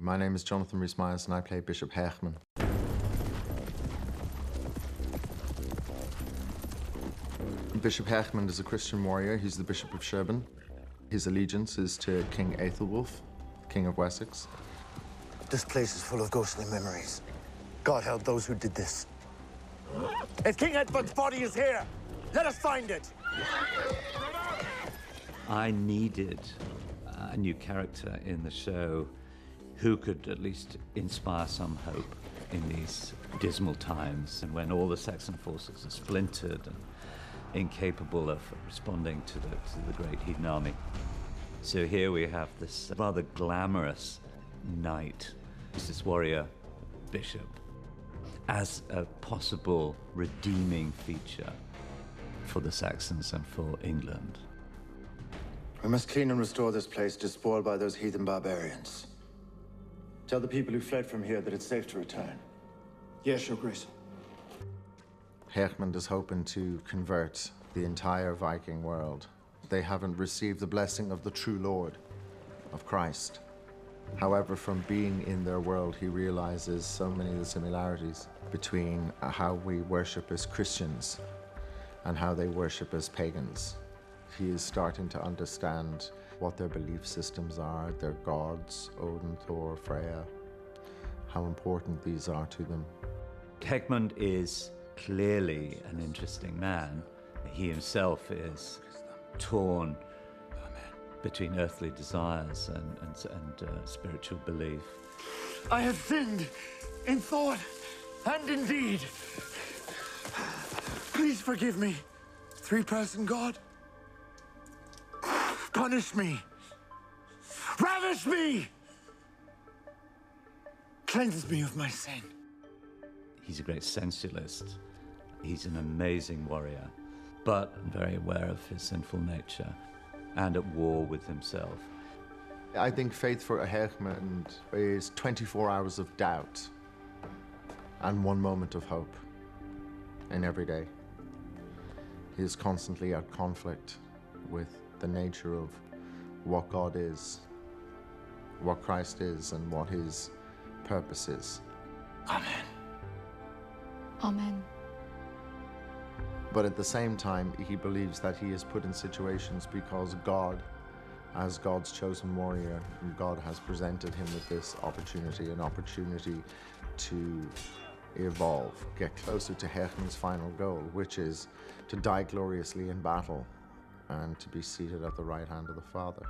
My name is Jonathan Rhys Meyers and I play Bishop Heahmund. Bishop Heahmund is a Christian warrior. He's the Bishop of Sherborne. His allegiance is to King Aethelwulf, King of Wessex. This place is full of ghostly memories. God help those who did this. If King Edward's body is here, let us find it. I needed a new character in the show who could at least inspire some hope in these dismal times and when all the Saxon forces are splintered and incapable of responding to the, to the great heathen army. So here we have this rather glamorous knight, this warrior bishop, as a possible redeeming feature for the Saxons and for England. We must clean and restore this place despoiled by those heathen barbarians. Tell the people who fled from here that it's safe to return. Yes, Your Grace. Heahmund is hoping to convert the entire Viking world. They haven't received the blessing of the true Lord, of Christ. However, from being in their world, he realizes so many of the similarities between how we worship as Christians and how they worship as pagans. He is starting to understand what their belief systems are, their gods, Odin, Thor, Freya, how important these are to them. Heahmund is clearly an interesting man. He himself is torn between earthly desires and, and, and uh, spiritual belief. I have sinned in thought and in deed. Please forgive me, three person God. Punish me. Ravish me. Cleanse me of my sin. He's a great sensualist. He's an amazing warrior, but very aware of his sinful nature and at war with himself. I think faith for a Heahmund is 24 hours of doubt and one moment of hope in every day. He is constantly at conflict with the nature of what God is, what Christ is, and what his purpose is. Amen. Amen. But at the same time, he believes that he is put in situations because God, as God's chosen warrior, God has presented him with this opportunity, an opportunity to evolve, get closer to Heahmund's final goal, which is to die gloriously in battle and to be seated at the right hand of the Father.